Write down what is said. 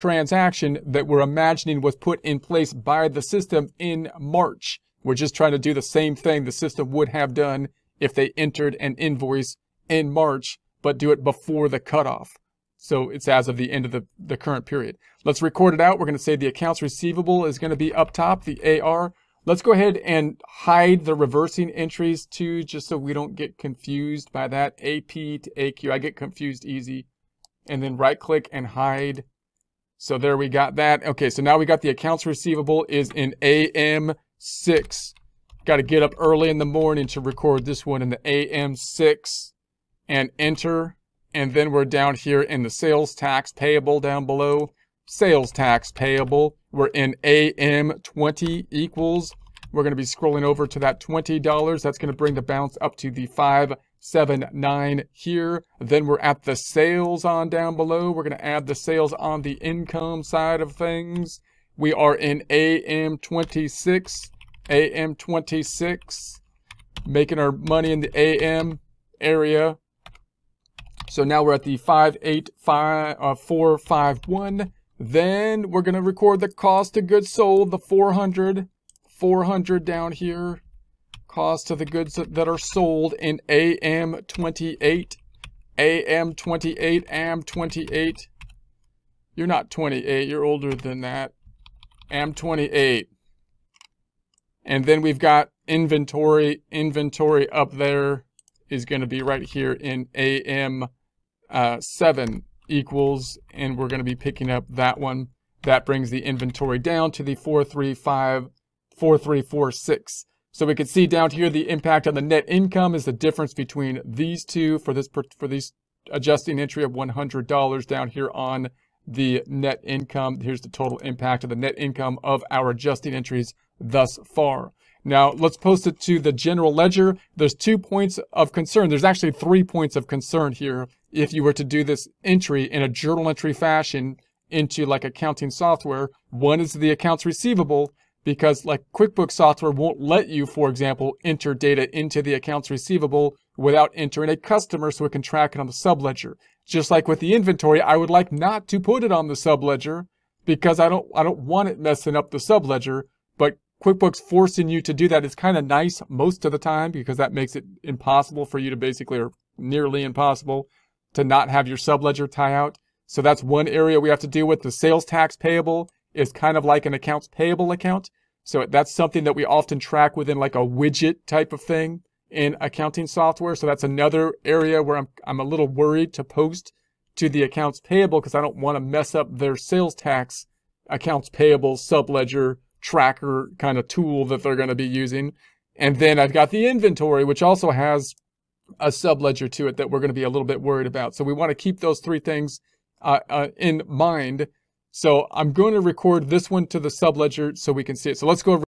transaction that we're imagining was put in place by the system in March. We're just trying to do the same thing the system would have done if they entered an invoice in March, but do it before the cutoff. So it's as of the end of the, the current period. Let's record it out. We're going to say the accounts receivable is going to be up top, the AR. Let's go ahead and hide the reversing entries too, just so we don't get confused by that. AP to AQ, I get confused easy. And then right click and hide. So there we got that. Okay, so now we got the accounts receivable is in AM6. Got to get up early in the morning to record this one in the AM6 and enter. And then we're down here in the sales tax payable down below. Sales tax payable. We're in AM20 equals. We're going to be scrolling over to that $20. That's going to bring the balance up to the 579 here. Then we're at the sales on down below. We're going to add the sales on the income side of things. We are in AM26. AM26. Making our money in the AM area. So now we're at the 585451. Uh, then we're going to record the cost of goods sold, the 400. 400 down here. Cost to the goods that are sold in AM28. AM28, AM28. You're not 28, you're older than that. AM28. And then we've got inventory. Inventory up there is going to be right here in AM uh, 7 equals, and we're going to be picking up that one. That brings the inventory down to the 4354346. So we can see down here the impact on the net income is the difference between these two for this for these adjusting entry of $100 down here on the net income. Here's the total impact of the net income of our adjusting entries thus far. Now, let's post it to the general ledger. There's two points of concern. There's actually three points of concern here if you were to do this entry in a journal entry fashion into like accounting software. One is the accounts receivable because like QuickBooks software won't let you, for example, enter data into the accounts receivable without entering a customer so it can track it on the subledger. Just like with the inventory, I would like not to put it on the subledger because I don't I don't want it messing up the subledger, but QuickBooks forcing you to do that is kind of nice most of the time because that makes it impossible for you to basically or nearly impossible to not have your subledger tie out. So that's one area we have to deal with. The sales tax payable is kind of like an accounts payable account. So that's something that we often track within like a widget type of thing in accounting software. So that's another area where I'm, I'm a little worried to post to the accounts payable because I don't want to mess up their sales tax accounts payable subledger tracker kind of tool that they're going to be using. And then I've got the inventory, which also has a subledger to it that we're going to be a little bit worried about. So we want to keep those three things uh, uh, in mind. So I'm going to record this one to the subledger so we can see it. So let's go over